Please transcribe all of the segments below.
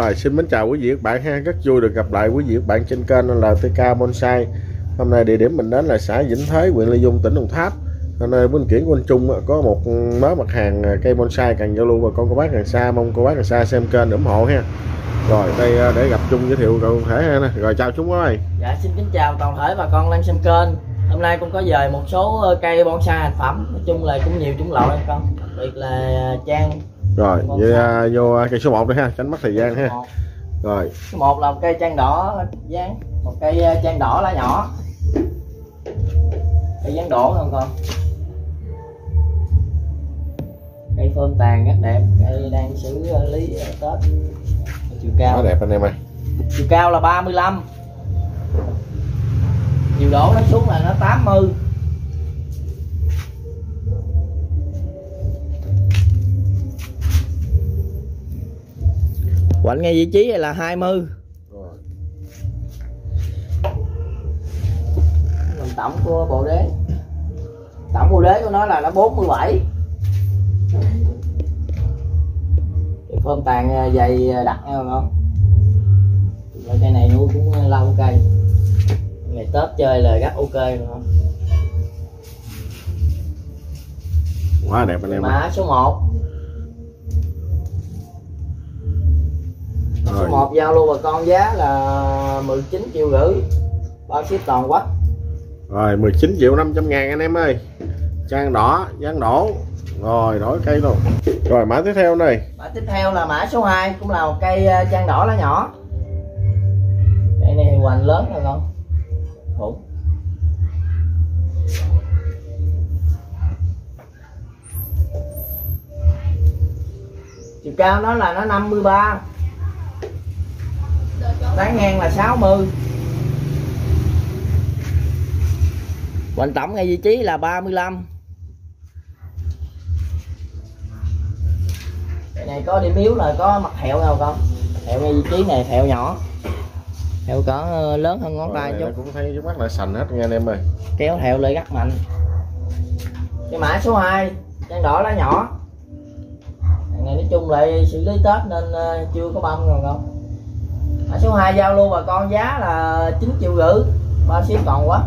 Rồi xin mến chào quý vị các bạn ha. Rất vui được gặp lại quý vị các bạn trên kênh LTK Bonsai. Hôm nay địa điểm mình đến là xã Vĩnh Thới, huyện Lê Dung, tỉnh Đồng Tháp. Hôm nay bên kiển của anh Trung có một mớ mặt hàng à, cây bonsai càng giao lưu và con cô bác càng xa Mong cô bác càng xa xem kênh ủng hộ ha. Rồi đây à, để gặp Trung giới thiệu cụ thể ha. Rồi chào Trung ơi. Dạ xin kính chào toàn thể bà con đang xem kênh. Hôm nay cũng có về một số ờ, cây bonsai thành phẩm. Nói chung là cũng nhiều chủng loại con. Đặc biệt là à, trang rồi vậy à, vô à, cây số 1 đây ha Tránh mất thời gian ha. Rồi. Số một là một cây trang đỏ dáng Một cây ờ, trang đỏ lá nhỏ. Cây dáng đổ không con? Cây phơm tàn rất đẹp Cây đang xử lý ờ, Tết. Chiều cao. Quá đẹp anh em ơi. Chiều cao là 35 chiều đổ nó xuống là nó 80 quạnh ngay vị trí này là 20 Rồi. Tổng của bộ đế. Tổng bộ đế của nó là nó 47 cái phơm tàn à, dày đặc nghe không Rồi cây này nuôi cũng lâu cây. Ngày tết chơi là rất ok rồi không Quá đẹp anh em mã số 1 số 1 giao lưu bà con giá là 19 triệu rưỡi. Bao ship toàn quốc. Rồi 19 triệu 500 ngàn anh em ơi. Trang đỏ, dán đổ. Rồi đổi cây luôn. Rồi mã tiếp theo này. Mã tiếp theo là mã số 2 cũng là một cây ờ, trang đỏ lá nhỏ. Cây này hoành lớn rồi con. Khủng chiều cao nó là nó 53 tán ngang là 60 hoành tổng ngay vị trí là 35 cái này có điểm yếu là có mặt hẹo nào không? Hẹo ngay vị trí này hẹo nhỏ. Hẹo cỡ ờ, lớn hơn ngón tay chút. cũng thấy trước mắt là sành hết nha anh em ơi. Kéo theo lên gắt mạnh. Cái mã số 2 trang đỏ lá nhỏ. Này nói chung lại xử lý tết nên ờ, chưa có bông rồi không mã số 2 giao lưu bà con giá là 9 triệu rưỡi ba ship còn quá.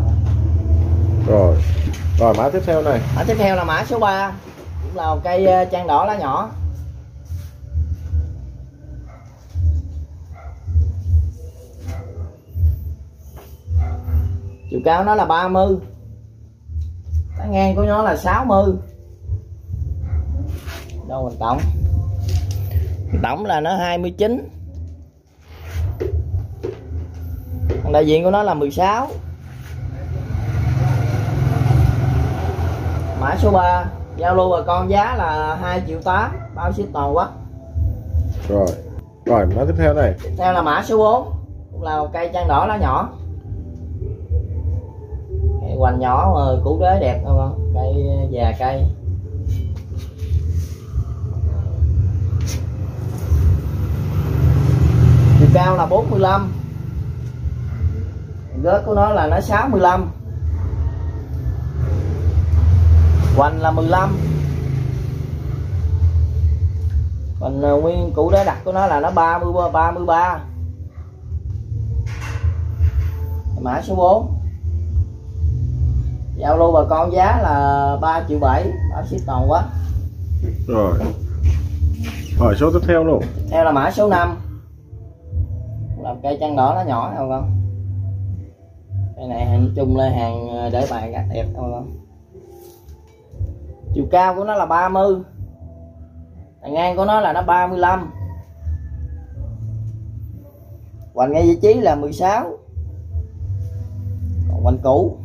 Rồi. Rồi mã tiếp theo này. Mã tiếp theo là mã số 3 cũng là một cây ờ, trang đỏ lá nhỏ. Chiều cao nó là 30 tán ngang của nó là 60 đâu mình tổng? Tổng là nó 29 Còn đại diện của nó là 16 mã số 3 giao lưu bà con giá là 2 triệu 8 bao ship toàn quốc. Rồi. Rồi mã tiếp theo này tiếp theo là mã số 4 cũng là một cây trang đỏ lá nhỏ. Cây hoành nhỏ mà củ đế đẹp không không cây già cây. Chiều cao là 45 gớt của nó là nó 65 hoành là 15 còn ờ, nguyên củ đế đặt của nó là nó 30 33 mã số 4 giao lưu bà con giá là 3 triệu 7 bao ship toàn quốc Rồi. Rồi số tiếp theo luôn. Theo là mã số 5 làm cây chăn đỏ nó nhỏ không con cây này hàng chung là hàng ờ, để bài gạch đẹp không con chiều cao của nó là 30 ngang của nó là nó 35 Hoành ngay vị trí là 16 Còn hoành cũ.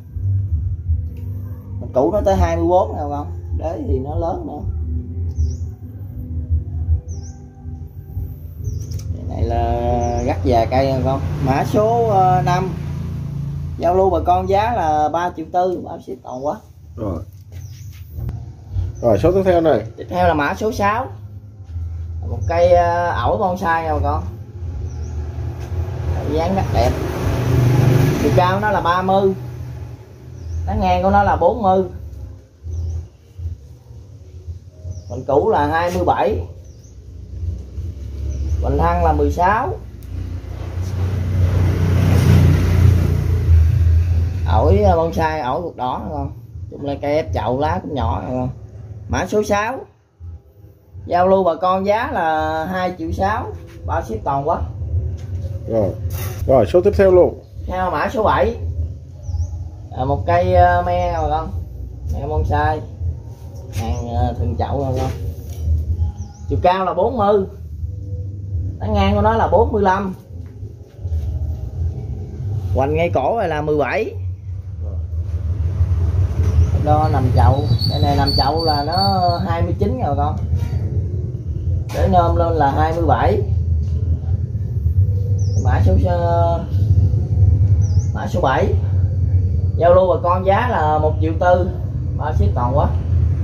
Hoành cũ nó tới 24 nào không? Đế thì nó lớn nữa. Cái này là gắt già cây không? Con Mã số ờ, 5 Giao lưu bà con giá là 3 triệu tư Bao ship toàn quá. Rồi. Rồi số tiếp theo này. Tiếp theo là mã số 6 một cây ờ, ổi bonsai nha bà con. Dáng rất đẹp. Chiều cao nó là 30 tán ngang của nó là 40 mình cũ là 27 hoành thân là 16 ổi ờ, bonsai ổi ruột đỏ không chung là cây ép chậu lá cũng nhỏ không mã số 6 giao lưu bà con giá là 2 triệu 6 bao ship toàn quốc rồi. Rồi số tiếp theo luôn. Theo mã số 7 à, một cây uh, me rồi không me bonsai. Hàng uh, thường chậu rồi không chiều cao là 40 tán ngang của nó là 45 hoành ngay cổ này là 17 đo nằm chậu. Cái này nằm chậu là nó 29 rồi con. Để nôm lên là 27 mã số mã số 7 giao lưu bà con giá là một triệu tư. Bao ship toàn quá.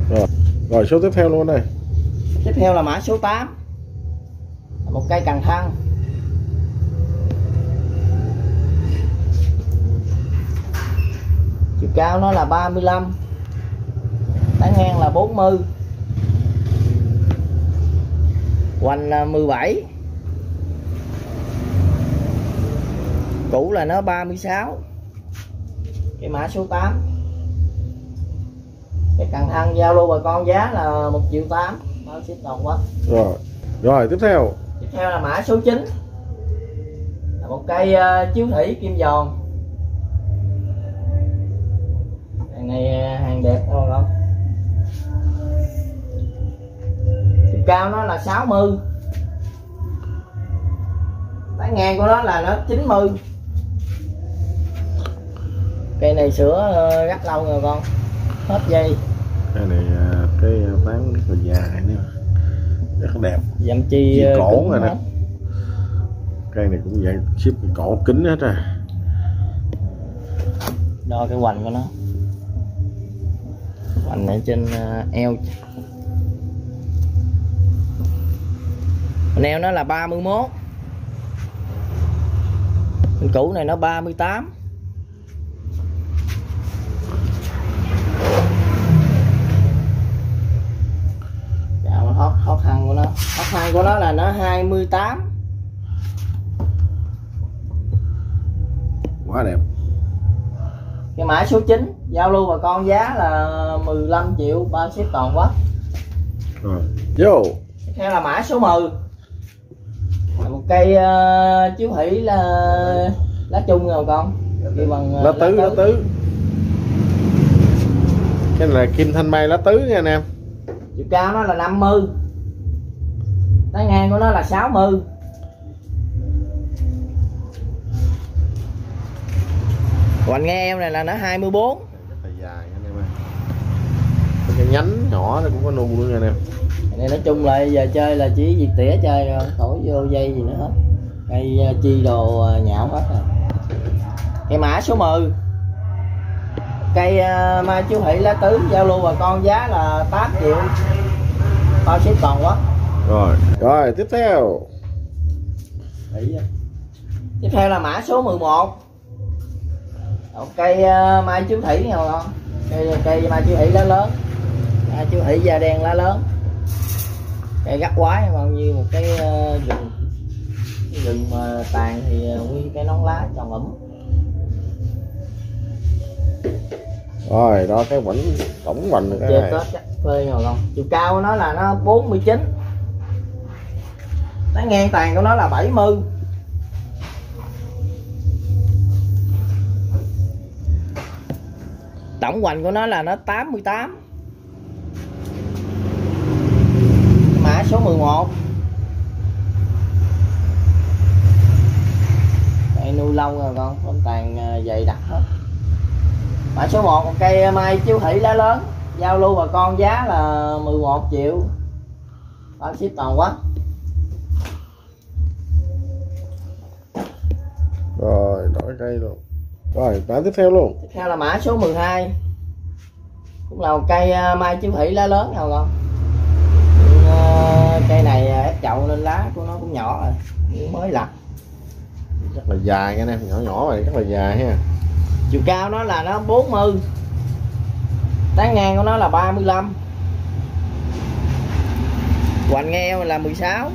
Rồi rồi số tiếp theo luôn đây. Tiếp theo là mã số 8 một cây cần thăng. Chiều cao nó là 35 tán ngang là 40 hoành là 17 cũ là nó 36 cái mã số 8 cái cần thăng giao lưu bà con giá là 1 triệu 8 bao ship toàn quốc rồi. Rồi tiếp theo. Tiếp theo là mã số 9 là một cây uh, chiếu thủy kim giòn cao nó là 60 tán ngang của nó là nó 90 cây này sửa uh, rất lâu rồi con. Hết dây. Cái này à, cái bán rất là dài nữa rất đẹp. Dặm chi Chi uh, cổ rồi nè. cây này cũng vậy ship cổ kính hết rồi. Đo cái hoành của nó. Hoành ở trên ờ, eo Hoành eo nó là 31 bên cũ này nó 38 Chào hot hot khăn của nó hot khăn của nó là nó 28 quá đẹp. Cái mã số 9 giao lưu bà con giá là 15 triệu bao ship toàn quốc. Rồi vô. Theo là mã số 10 là một cây uh, chiếu thủy là lá chung rồi con. Bằng uh, lá tứ lá tứ. Cái này là kim thanh mai lá tứ nha anh em. Chiều cao nó là 50 tán ngang của nó là 60 hoành nghe em này là nó 24 rất là dài anh em ơi. Cái nhánh nhỏ nó cũng có nu nữa nha anh em này nói chung là giờ chơi là chỉ việc tỉa chơi rồi thổi vô dây gì nữa hết. Cây uh, chi đồ nhạo hết rồi cây mã số 10 cây uh, mai chú thị lá tứ giao lưu bà con giá là 8 triệu. Bao ship toàn quốc rồi. Rồi tiếp theo. Tiếp theo là mã số 11 Một. Cây uh, mai chú thủy nghe không? Cây cây mai chú thủy lá lớn. Mai chú thủy da đen lá lớn cây gắt quái bao nhiêu một cái uh, rừng. Cái rừng mà tàn thì uh, nguyên cái nón lá tròn ẩm. Rồi đó cái vảnh tổng vành cái chơi này. Tết chắc phê rồi không chiều cao của nó là nó 49 tán ngang tàn của nó là 70 tổng hoành của nó là nó 88 mã số 11 cây nuôi lâu rồi con con tàn à, dày đặc hết. Mã số 1 một cây mai chiếu thủy lá lớn. Giao lưu bà con giá là 11 triệu. Bao ship toàn quốc. Rồi đổi cây luôn. Rồi bán tiếp theo luôn. Tiếp theo là mã số 12 cũng là một cây à, mai chiếu thủy lá lớn nào con cây này à, ép chậu nên lá của nó cũng nhỏ rồi mới lặt. Rất là dài nha anh em nhỏ nhỏ này rất là dài ha. Chiều cao nó là nó 40 tán ngang của nó là 35 hoành nghe là 16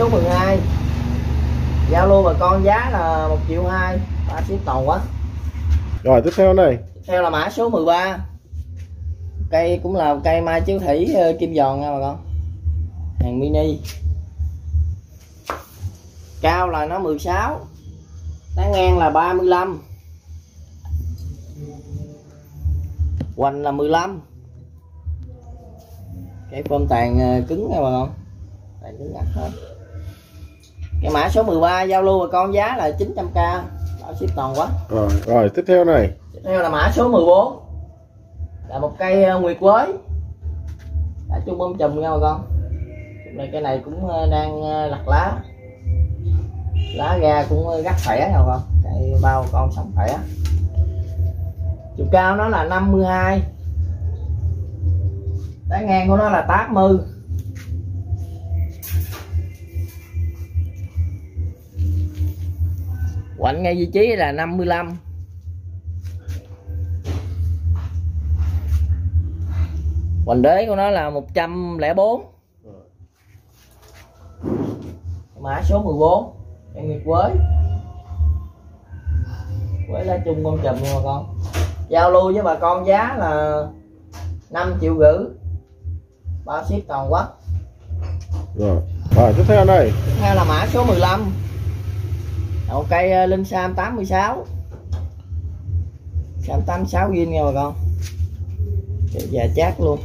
số 12 giao lưu bà con giá là một triệu hai ba ship toàn quá. Rồi tiếp theo này tiếp theo là mã số 13 cây cũng là cây mai chiếu thủy ờ, kim giòn nha bà con. Hàng mini. Cao là nó 16 tán ngang là 35 hoành là 15 cái phơm tàn ờ, cứng nha bà con. Tàn cứng ngắt hết. Cái mã số 13 giao lưu bà con giá là 900k bảo ship toàn quá. Rồi rồi tiếp theo này. Tiếp theo là mã số 14 là một cây ờ, nguyệt quế. Đã chung bông chùm nha bà con. Này cây này cũng ờ, đang ờ, lặt lá. Lá ra cũng rất khỏe nha bà con. Cây bao con sống khỏe. Chiều cao nó là 52 đá ngang của nó là 80 quạnh ngay vị trí là 55 hoành đế của nó là 104 mã số 14 em Nguyệt Quế. Quế lá chung con chùm nha bà con. Giao lưu với bà con giá là 5 triệu rưỡi. Bao ship toàn quốc. Rồi rồi tiếp theo này tiếp theo là mã số 15 là một cây ờ, linh sam 86 sam 86 viên nha bà con già chát luôn.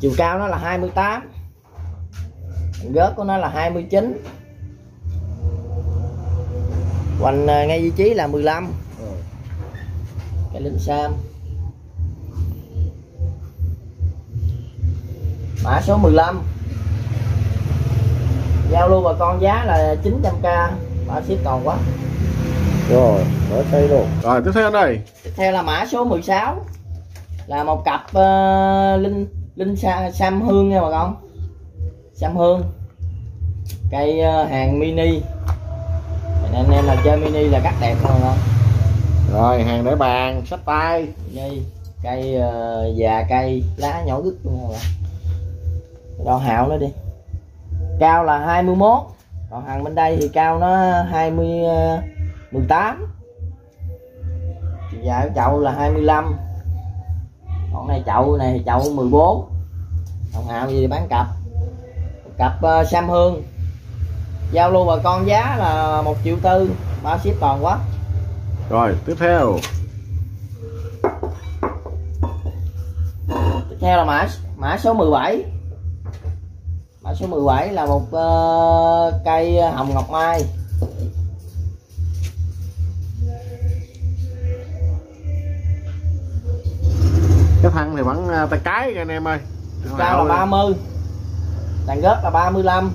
Chiều cao nó là 28 gớt của nó là 29 hoành ờ, ngay vị trí là 15 cây linh sam. Mã số 15 giao lưu bà con giá là 900k bao ship toàn quá. Rồi mở cây luôn. Rồi tiếp theo này tiếp theo là mã số 16 là một cặp ờ, linh linh sa, sam hương nha bà con. Sam hương. Cây ờ, hàng mini. Nên anh em là chơi mini là cắt đẹp luôn không rồi hàng để bàn sách tay. Mini cây ờ, già cây lá nhỏ rứt luôn bà đo hạo nó đi. Cao là 21 còn hàng bên đây thì cao nó 20 ờ, 18 chiều dài của chậu là 25 còn này chậu này thì chậu 14 còn hạo gì bán cặp. Cặp uh, sam hương. Giao lưu bà con giá là một triệu tư. Bao ship toàn quốc rồi tiếp theo. Tiếp theo là mã mã số 17 mã số 17 là một ờ, cây hồng ngọc mai cái thân thì vẫn à, tay cái anh em ơi. Cao là 30 tàn gớt là 35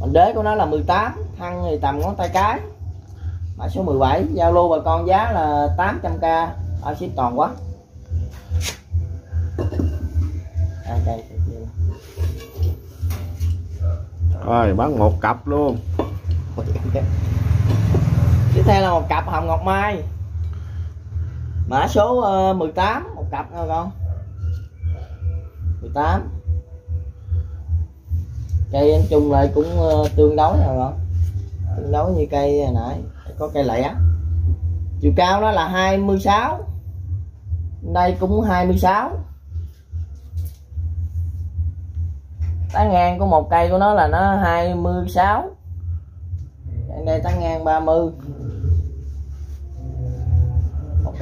còn đế của nó là 18 thân thì tầm ngón tay cái mã số 17 giao lưu bà con giá là 800k ở ship toàn quá. À, đây. rồi bán một cặp luôn. Tiếp theo là một cặp hồng ngọc mai mã số ờ, 18 một cặp nha con. 18 cây anh chung lại cũng ờ, tương đối nè con. Tương đối như cây nãy, có cây lẻ. Chiều cao nó là 26 đây cũng 26 tán ngang của một cây của nó là nó 26 đây tán ngang 30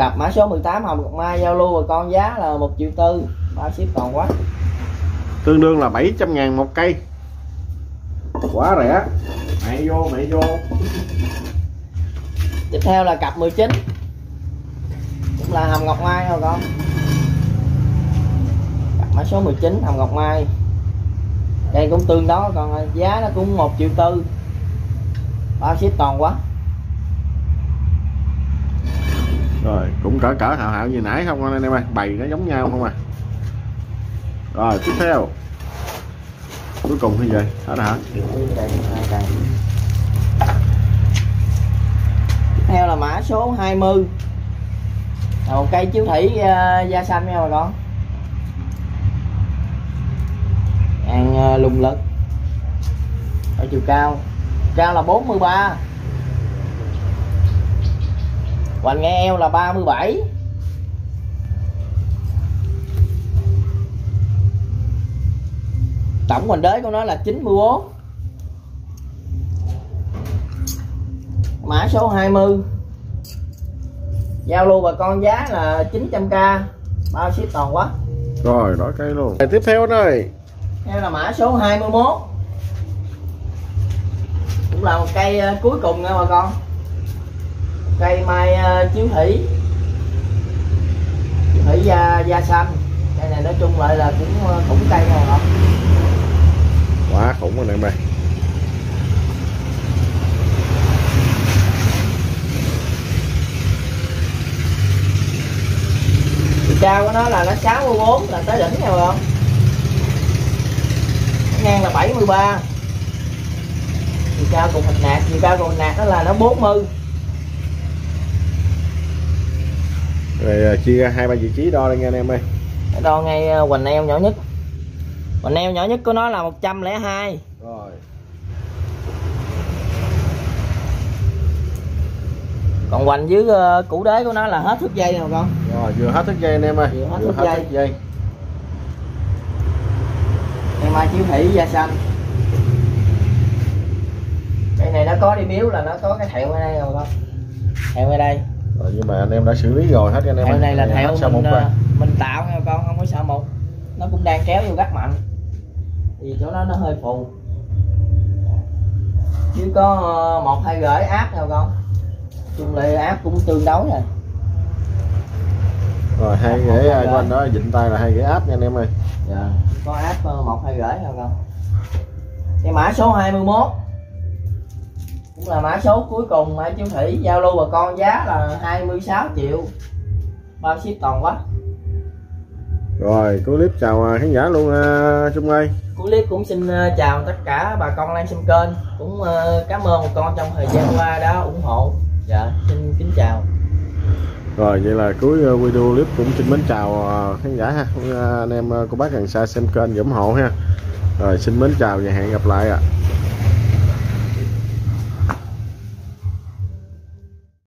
cặp mã số 18 hồng ngọc mai giao lưu và con giá là một triệu tư. Bao ship toàn quá. Tương đương là 700 ngàn một cây. Quá rẻ. Mẹ vô mẹ vô. Tiếp theo là cặp 19 cũng là hồng ngọc mai rồi con. Cặp mã số 19 hồng ngọc mai. Đây cũng tương đó còn giá nó cũng một triệu tư. Bao ship toàn quá rồi cũng cỡ cỡ hào hạo như nãy không anh em ơi? Bày nó giống nhau không à? Rồi tiếp theo. Cuối cùng thì vậy. Hết hả? Tiếp theo là mã số 20 là một cây chiếu thủy uh, da xanh nha bà con. Hàng uh, lùng lực. Chiều cao. Cao là 43 hoành ngang eo là 37 tổng hoành đế của nó là 94 mã số 20 giao lưu bà con giá là 900k bao ship toàn quốc rồi đó cây luôn. Rồi, tiếp theo đây là mã số 21 cũng là một cây ờ, cuối cùng nha bà con cây mai ờ, chiếu thủy chiếu thủy da da xanh. Cây này nói chung lại là cũng ờ, cũng cây bà con quá khủng anh em ơi. Cao của nó là nó 64 là tới đỉnh bà con ngang là 73 chiều cao cùng hạch nạc chiều cao cùng hạch nạc đó là nó 40 rồi à, chia ra hai ba vị trí đo đây nha anh em ơi. Đo ngay ờ, hoành eo nhỏ nhất. Hoành eo nhỏ nhất của nó là 102 rồi. Còn hoành dưới ờ, củ đế của nó là hết thước dây bà con? Rồi vừa hết thức dây anh em ơi. Vừa hết vừa thước hết dây. thức dây. Cây mai chiếu thủy da xanh? Cây này nó có đi miếu là nó có cái thẹo ở đây rồi con. Thẹo ở đây rồi nhưng mà anh em đã xử lý rồi hết anh em ơi này là sao mình một ờ, mình tạo nha con không có sợ một. Nó cũng đang kéo vô rất mạnh. Thì chỗ đó nó hơi phù. Chứ có ờ, một hai gửi áp nha con? Chung lại áp cũng tương đối rồi. Rồi hai ghế hai của anh đó dịnh tay là hai ghế áp nha anh em ơi. Dạ. có áp ờ, một hai gửi nha con? Cái mã số 21 cũng là mã số cuối cùng mã chiếu thủy giao lưu bà con giá là 26 triệu. Bao ship toàn quốc rồi cuối clip chào à, khán giả luôn à, Trung ơi. Cuối clip cũng xin ờ, chào tất cả bà con đang xem kênh. Cũng ờ, cảm ơn bà con trong thời gian qua đã ủng hộ. Dạ xin kính chào. Rồi vậy là cuối à, video clip cũng xin mến chào à, khán giả ha. À, anh em à, cô bác gần xa xem kênh ủng hộ ha. Rồi xin mến chào và hẹn gặp lại ạ